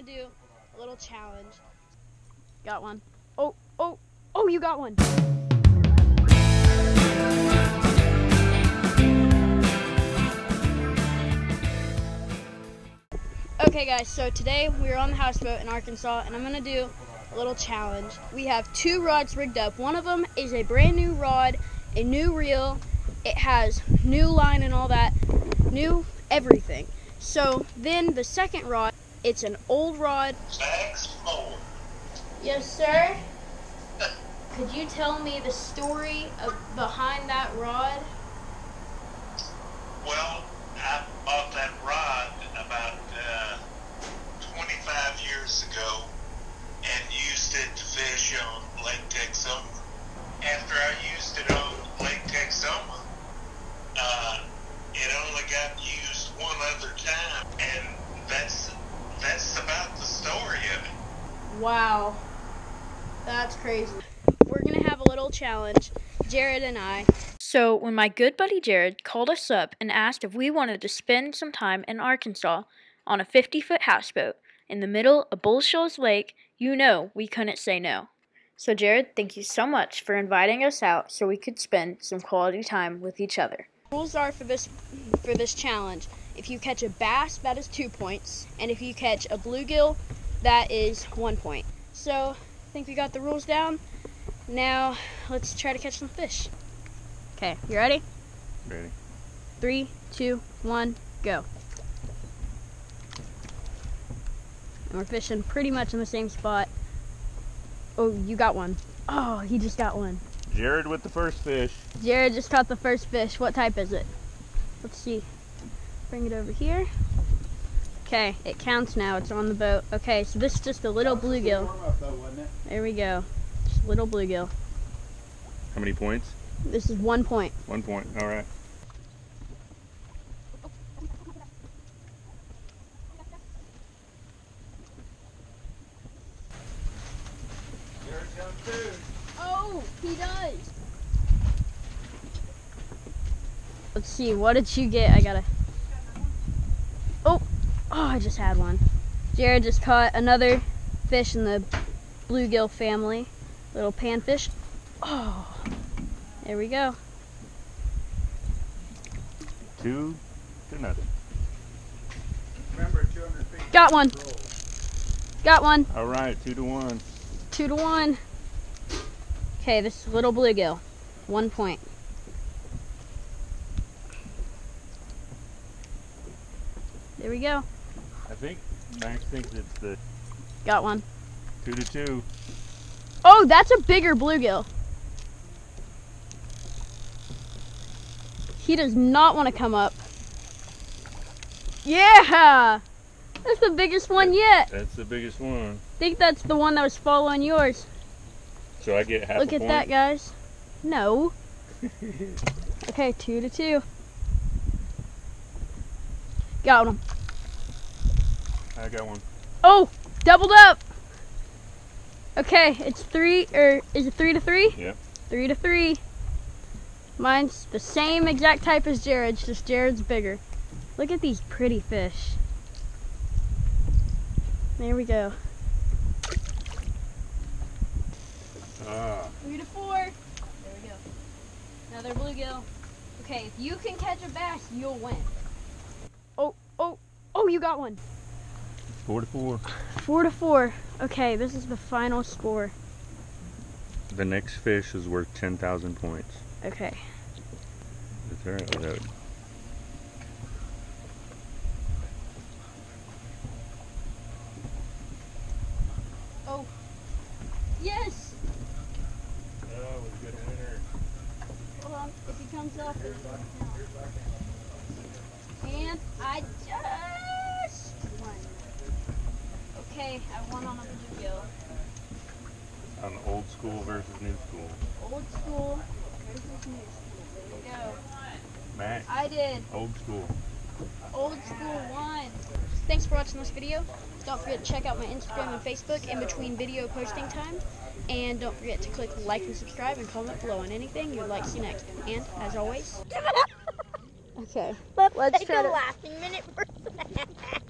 gonna do a little challenge. Got one. Oh, oh, oh, you got one. Okay guys, so today we're on the houseboat in Arkansas and I'm gonna do a little challenge. We have two rods rigged up. One of them is a brand new rod, a new reel. It has new line and all that, new everything. So then the second rod, it's an old rod. Yes, sir. Could you tell me the story of behind that rod? Well, I bought that rod about uh, 25 years ago and used it to fish on Lake Texoma. After I used it on Lake Texoma, uh, it only got used one other time, and that's that's about the story of it. Wow. That's crazy. We're going to have a little challenge, Jared and I. So, when my good buddy Jared called us up and asked if we wanted to spend some time in Arkansas on a 50 foot houseboat in the middle of Bull Shoals Lake, you know we couldn't say no. So, Jared, thank you so much for inviting us out so we could spend some quality time with each other. Rules are for this for this challenge. If you catch a bass, that is 2 points, and if you catch a bluegill, that is 1 point. So, I think we got the rules down. Now, let's try to catch some fish. Okay, you ready? Ready. Three, two, one, go. And we're fishing pretty much in the same spot. Oh, you got one. Oh, he just got one. Jared with the first fish. Jared just caught the first fish. What type is it? Let's see. Bring it over here. Okay, it counts now. It's on the boat. Okay, so this is just a little bluegill. There we go. Just a little bluegill. How many points? This is one point. One point. All right. Oh, he does. Let's see. What did you get? I gotta. Oh! I just had one. Jared just caught another fish in the bluegill family, little panfish. Oh, there we go. Two to nothing. Remember, 200 feet. Got one. Got one. All right, two to one. Two to one. Okay, this is little bluegill. One point. There we go. I think Max thinks it's the Got one. two to two. Oh, that's a bigger bluegill. He does not want to come up. Yeah! That's the biggest one yet. That's the biggest one. I think that's the one that was following yours. So I get half Look at point. that, guys. No. okay, two to two. Got him. I got one. Oh, doubled up. Okay, it's three, or is it three to three? Yep. Three to three. Mine's the same exact type as Jared's, just Jared's bigger. Look at these pretty fish. There we go. Ah. Three to four. There we go. Another bluegill. Okay, if you can catch a bass, you'll win. Oh, oh, oh, you got one. Four to four. Four to four. Okay, this is the final score. The next fish is worth 10,000 points. Okay. That's all right. Without Oh. Yes! Oh, we got a winner. Hold on. If he comes up, it. And I just won. Okay, I won on a bluegill. On old school versus new school. Old school versus new school. There we go. Max, I did. old school. Old school one. Thanks for watching this video. Don't forget to check out my Instagram and Facebook in between video posting time. And don't forget to click like and subscribe and comment below on anything you'd like to see next. And as always, okay, Let's, Let's take try a to- laughing minute break.